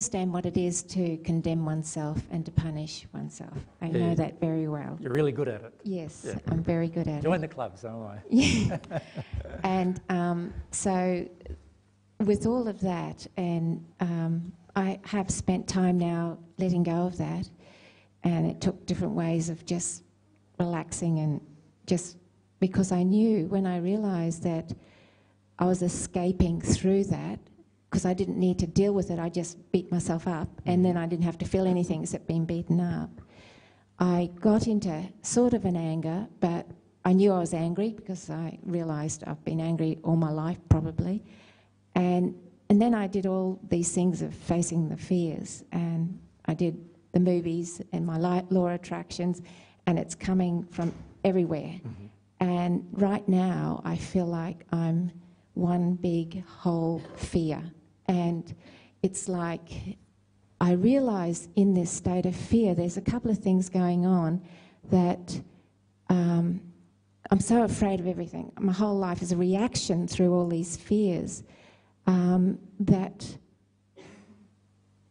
understand what it is to condemn oneself and to punish oneself. I Yeah, know that very well. You're really good at it. Yes, Yeah. I'm very good at it. Join the club, so am I. Yeah. and um, so, with all of that, and um, I have spent time now letting go of that, and it took different ways of just relaxing and just because I knew when I realised that I was escaping through that because I didn't need to deal with it, I just beat myself up, and mm-hmm. then I didn't have to feel anything except being beaten up. I got into sort of an anger, but I knew I was angry because I realised I've been angry all my life probably. And, and then I did all these things of facing the fears. And I did the movies and my law attractions, and it's coming from everywhere. Mm-hmm. And right now, I feel like I'm one big whole fear. And it's like I realise in this state of fear, there's a couple of things going on that um, I'm so afraid of everything. My whole life is a reaction through all these fears um, that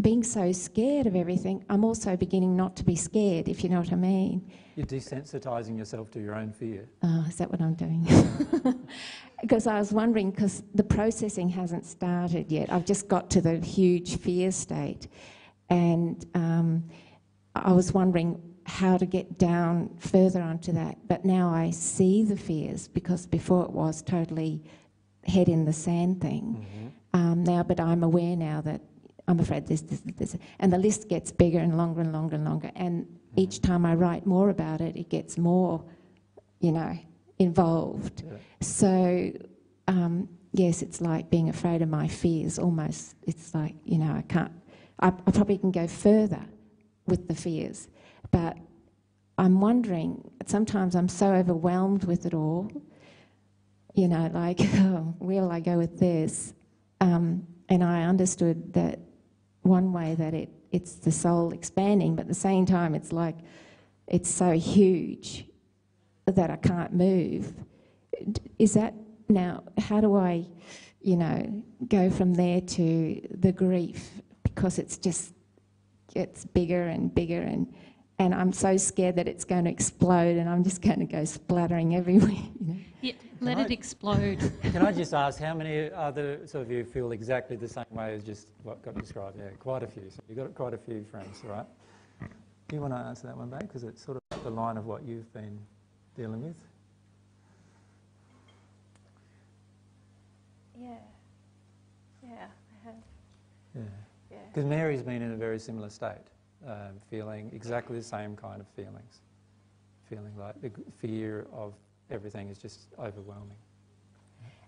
being so scared of everything, I'm also beginning not to be scared, if you know what I mean. You're desensitising yourself to your own fear. Oh, is that what I'm doing? Because I was wondering, because the processing hasn't started yet. I've just got to the huge fear state. And um, I was wondering how to get down further onto that. But now I see the fears, because before it was totally head in the sand thing. Um, now, but I'm aware now that I'm afraid this, this, this. And the list gets bigger and longer and longer and longer. And each time I write more about it, it gets more, you know, involved. Yeah. So, um, yes, it's like being afraid of my fears almost. It's like, you know, I can't, I, I probably can go further with the fears. But I'm wondering, sometimes I'm so overwhelmed with it all, you know, like, oh, where will I go with this? Um, and I understood that one way that it, it's the soul expanding, but at the same time, it's like, it's so huge that I can't move. Is that now, how do I, you know, go from there to the grief? Because it's just, gets bigger and bigger and, and I'm so scared that it's going to explode and I'm just going to go splattering everywhere, you know. Yeah, let I- it explode. Can I just ask how many other sort of you feel exactly the same way as just what got described? Yeah, quite a few. So you've got quite a few friends, right? Do you want to answer that one, babe? Because it's sort of the line of what you've been dealing with. Yeah. Yeah, I have. Yeah. Yeah. Because Mary's been in a very similar state, um, feeling exactly the same kind of feelings. Feeling like the fear of everything is just overwhelming.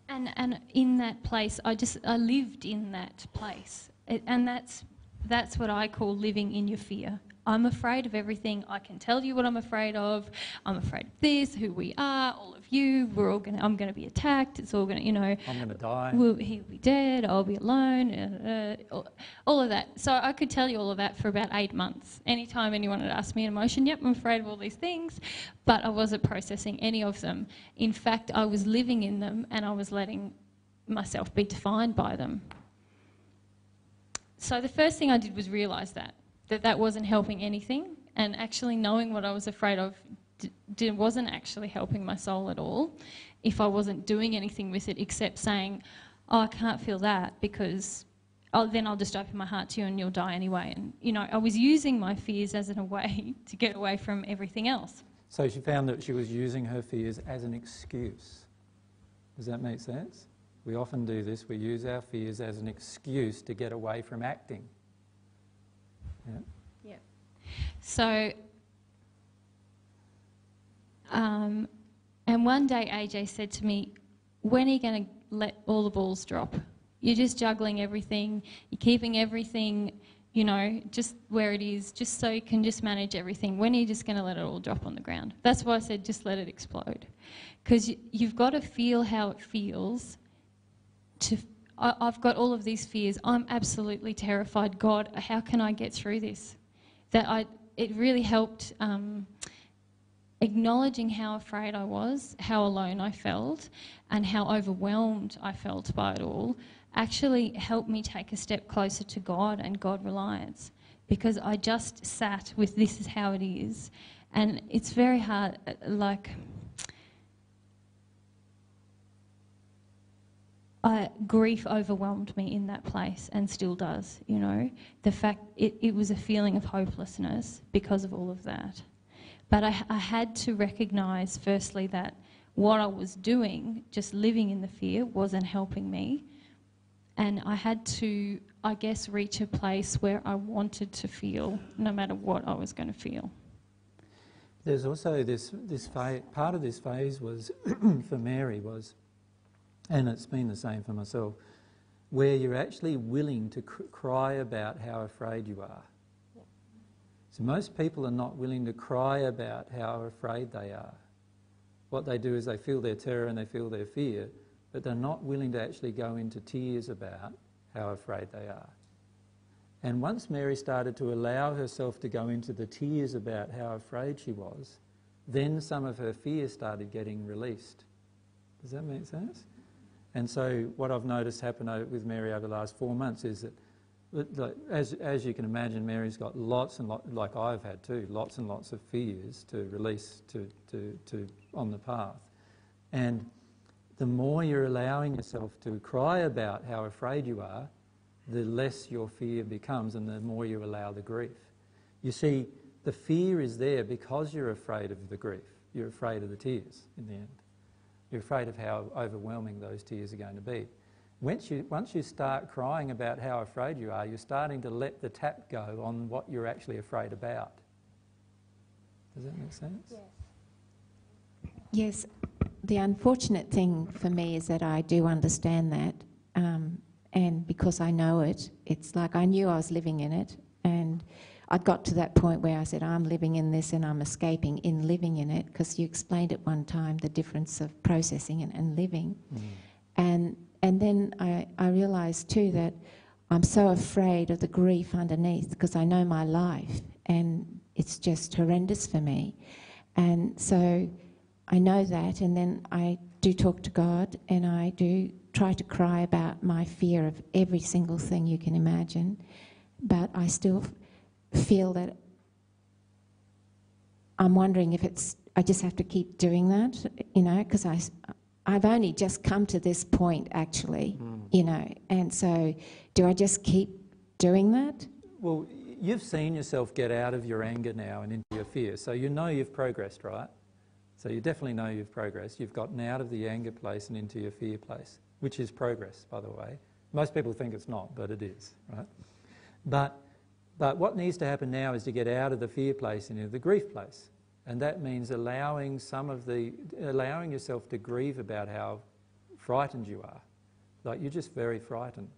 And and in that place, I just I lived in that place, It- and that's that's what I call living in your fear. I'm afraid of everything. I can tell you what I'm afraid of. I'm afraid of this, who we are, all of you. We're all gonna. I'm gonna be attacked. It's all gonna, you know. I'm going to die. Will he'll be dead? I'll be alone. Uh, uh, all- of that. So I could tell you all of that for about eight months. Anytime anyone would ask me an emotion, yep, I'm afraid of all these things, but I wasn't processing any of them. In fact, I was living in them and I was letting myself be defined by them. So the first thing I did was realise that that that wasn't helping anything, and actually knowing what I was afraid of wasn't actually helping my soul at all. If I wasn't doing anything with it except saying, "Oh, I can't feel that because." Then I'll just open my heart to you and you'll die anyway. And, you know, I was using my fears as in a way to get away from everything else. So she found that she was using her fears as an excuse. Does that make sense? We often do this. We use our fears as an excuse to get away from acting. Yeah. So, um, and one day AJ said to me, When are you going to let all the balls drop? You're just juggling everything, you're keeping everything, you know, just where it is, just so you can just manage everything. When are you just going to let it all drop on the ground? That's why I said just let it explode. Because you, you've got to feel how it feels to I've got all of these fears. I'm absolutely terrified. God, how can I get through this? That I, it really helped um, acknowledging how afraid I was, how alone I felt, and how overwhelmed I felt by it all, actually helped me take a step closer to God and God reliance because I just sat with this is how it is. And it's very hard, uh, like, I, grief overwhelmed me in that place and still does, you know. The fact it, it was a feeling of hopelessness because of all of that. But I, I had to recognize, firstly, that what I was doing, just living in the fear, wasn't helping me. And I had to, I guess, reach a place where I wanted to feel, no matter what I was going to feel. There's also this, this part of this phase was, for Mary, was, and it's been the same for myself, where you're actually willing to cr- cry about how afraid you are. So most people are not willing to cry about how afraid they are. What they do is they feel their terror and they feel their fear, but they're not willing to actually go into tears about how afraid they are. And once Mary started to allow herself to go into the tears about how afraid she was, then some of her fear started getting released. Does that make sense? And so, what I've noticed happen with Mary over the last four months is that, as, as you can imagine, Mary's got lots and lots, like I've had too, lots and lots of fears to release to, to, to on the path. And the more you're allowing yourself to cry about how afraid you are, the less your fear becomes and the more you allow the grief. You see, the fear is there because you're afraid of the grief. You're afraid of the tears in the end. You're afraid of how overwhelming those tears are going to be. Once you, once you start crying about how afraid you are, you're starting to let the tap go on what you're actually afraid about. Does that make sense? Yes. Yes, the unfortunate thing for me is that I do understand that, um, and because I know it, it's like I knew I was living in it, and I got to that point where I said, I'm living in this and I'm escaping in living in it, because you explained at one time the difference of processing and, and living. Mm. And, and then I, I realised too that I'm so afraid of the grief underneath because I know my life and it's just horrendous for me. And so I know that, and then I do talk to God and I do try to cry about my fear of every single thing you can imagine, but I still feel that I'm wondering if it's, I just have to keep doing that, you know, because I, I've only just come to this point actually, Mm. you know, and so do I just keep doing that? Well, you've seen yourself get out of your anger now and into your fear, so you know you've progressed, right? So you definitely know you've progressed. You've gotten out of the anger place and into your fear place, which is progress, by the way. Most people think it's not, but it is, right? But, but what needs to happen now is to get out of the fear place and into the grief place. And that means allowing some of the, allowing yourself to grieve about how frightened you are. Like you're just very frightened.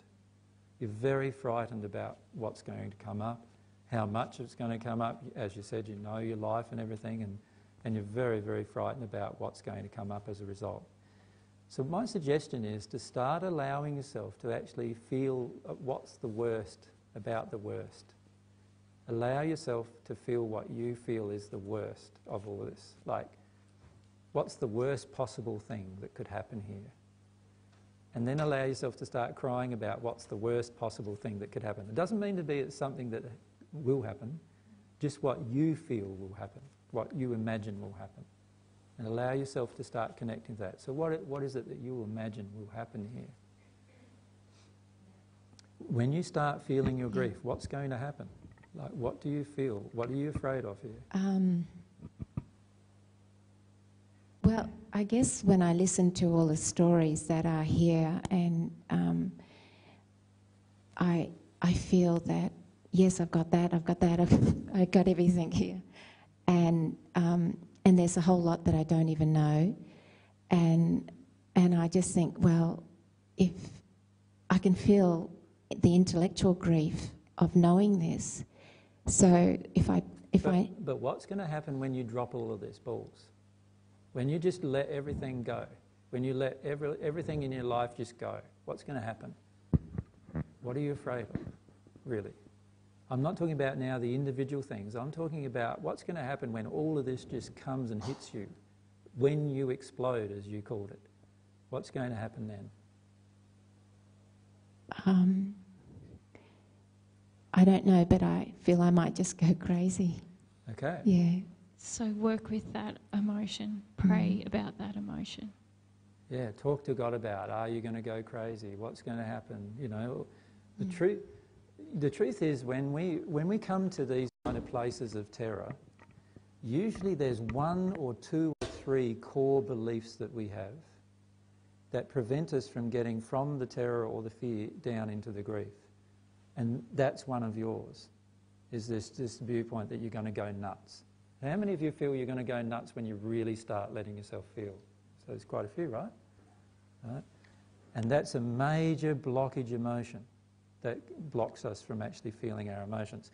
You're very frightened about what's going to come up, how much it's going to come up. As you said, you know your life and everything, and, and you're very, very frightened about what's going to come up as a result. So, my suggestion is to start allowing yourself to actually feel uh, what's the worst about the worst. Allow yourself to feel what you feel is the worst of all this. Like, what's the worst possible thing that could happen here? And then allow yourself to start crying about what's the worst possible thing that could happen. It doesn't mean to be it's something that will happen, just what you feel will happen, what you imagine will happen. And allow yourself to start connecting to that. So, what, what is it that you imagine will happen here? When you start feeling your grief, what's going to happen? Like, what do you feel? What are you afraid of here? Um, well, I guess when I listen to all the stories that are here, and um, I I feel that yes, I've got that, I've got that, I've, I've got everything here, and um, and there's a whole lot that I don't even know, and and I just think, well, if I can feel the intellectual grief of knowing this, so if I if but, I but what's going to happen when you drop all of this balls? When you just let everything go, when you let every, everything in your life just go, what's going to happen? What are you afraid of, really? I'm not talking about now the individual things. I'm talking about what's going to happen when all of this just comes and hits you, when you explode, as you called it. What's going to happen then? um, I don't know, but I feel I might just go crazy. Okay. Yeah. So work with that emotion, pray about that emotion. Yeah, talk to God about are you going to go crazy? What's going to happen? You know, the Mm. truth the truth is when we when we come to these kind of places of terror, usually there's one or two or three core beliefs that we have that prevent us from getting from the terror or the fear down into the grief. And that's one of yours. Is this this viewpoint that you're going to go nuts? How many of you feel you're going to go nuts when you really start letting yourself feel? So there's quite a few, right? right? And that's a major blockage emotion that blocks us from actually feeling our emotions.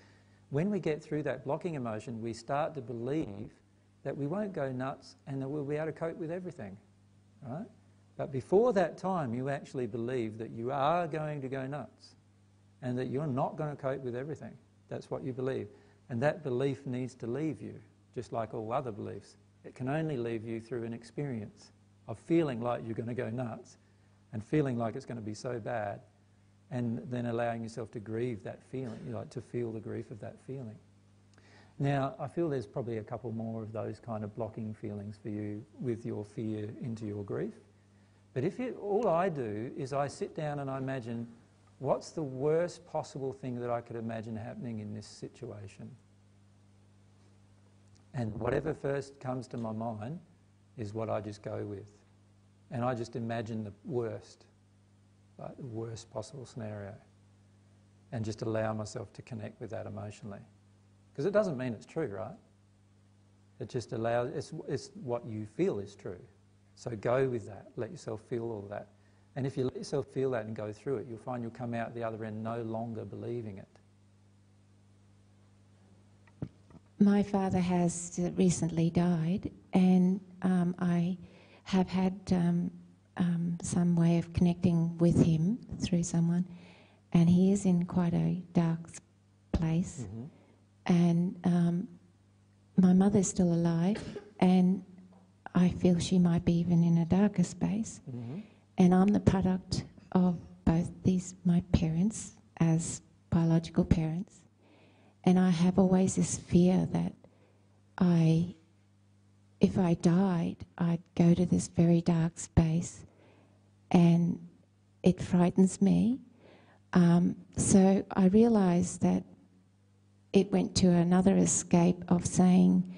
When we get through that blocking emotion, we start to believe that we won't go nuts and that we'll be able to cope with everything, right? But before that time, you actually believe that you are going to go nuts and that you're not going to cope with everything. That's what you believe. And that belief needs to leave you, just like all other beliefs. It can only leave you through an experience of feeling like you're going to go nuts and feeling like it's going to be so bad and then allowing yourself to grieve that feeling, you know, like to feel the grief of that feeling. Now, I feel there's probably a couple more of those kind of blocking feelings for you with your fear into your grief. But if all I do is I sit down and I imagine what's the worst possible thing that I could imagine happening in this situation? And whatever first comes to my mind is what I just go with. And I just imagine the worst, like the worst possible scenario, and just allow myself to connect with that emotionally. Because it doesn't mean it's true, right? It just allows, it's, it's what you feel is true. So go with that, let yourself feel all that. And if you let yourself feel that and go through it, you'll find you'll come out the other end no longer believing it. My father has recently died, and um, I have had um, um, some way of connecting with him through someone, and he is in quite a dark place. And um, my mother's still alive, and I feel she might be even in a darker space. And I'm the product of both these, my parents, as biological parents. And I have always this fear that I, if I died, I'd go to this very dark space and it frightens me. Um, so I realised that it went to another escape of saying,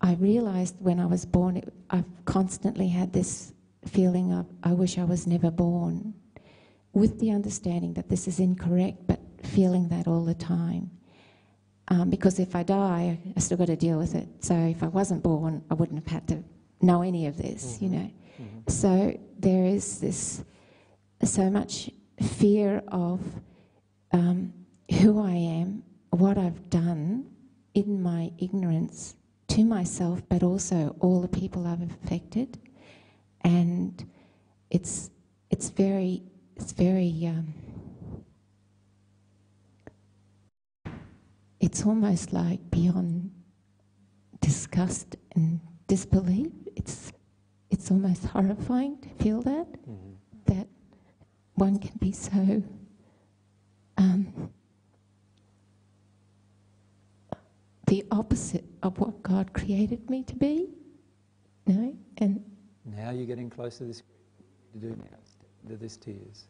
I realised when I was born, it, I've constantly had this feeling of, I wish I was never born, with the understanding that this is incorrect, but feeling that all the time. Um, because if I die, I still got to deal with it. So if I wasn't born, I wouldn't have had to know any of this, you know. So there is this so much fear of um, who I am, what I've done in my ignorance to myself, but also all the people I've affected, and it's it's very it's very um, it's almost like beyond disgust and disbelief. It's it's almost horrifying to feel that that one can be so um, the opposite of what God created me to be. No, and Now you're getting close to this to do now. Into this tears.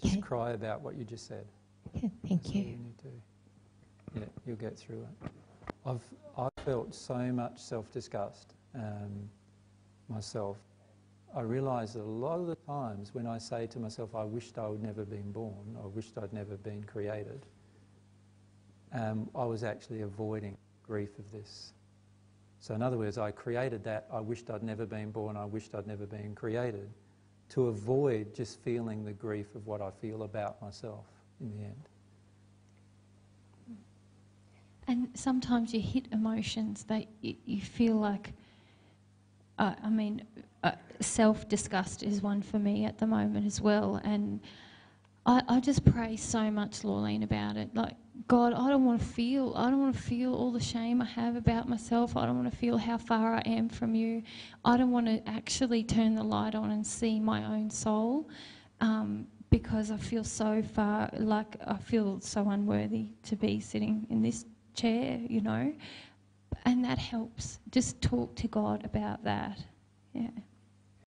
yeah, Just cry about what you just said. yeah, thank That's you. you need to. Yeah, you'll get through it. I've I've felt so much self-disgust um, myself. I realise that a lot of the times when I say to myself, "I wished I would never been born," or "wished I'd never been created," um, I was actually avoiding grief of this. So, in other words, I created that. I wished I'd never been born. I wished I'd never been created, to avoid just feeling the grief of what I feel about myself in the end. And sometimes you hit emotions that you, you feel like, uh, I mean, uh, self disgust is one for me at the moment as well. And I, I just pray so much, Laurleen, about it. Like, God, I don't want to feel, I don't want to feel all the shame I have about myself. I don't want to feel how far I am from you. I don't want to actually turn the light on and see my own soul. Um, because I feel so far, like I feel so unworthy to be sitting in this chair, you know. And that helps. Just talk to God about that. Yeah.